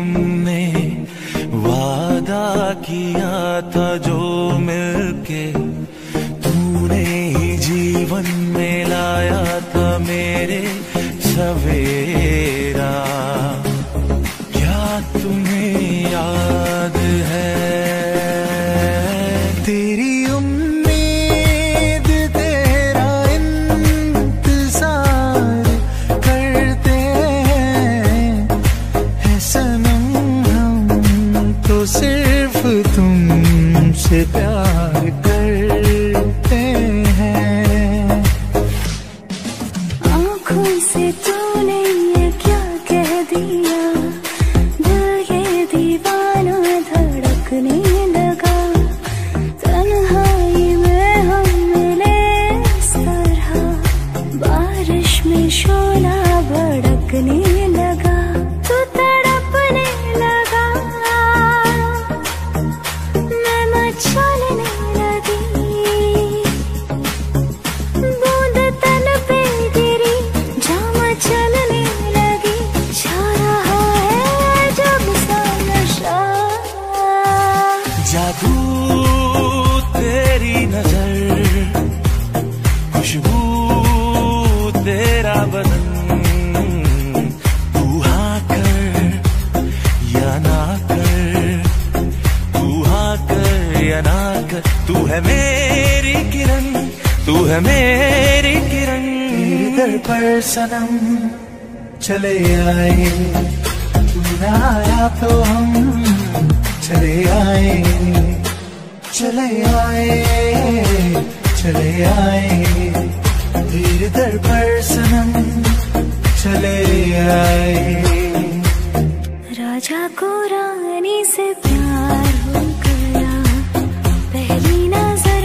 हमने वादा किया था जो मिलके। तूने ही जीवन में लाया था मेरे सवेरे अनाथ तू है मेरी किरण तू है मेरी किरण। इधर पर सनम चले आए तू आया तो हम चले आए। चले आए चले आए धीर दर पर सनम चले आए। राजा को रानी से प्यार हो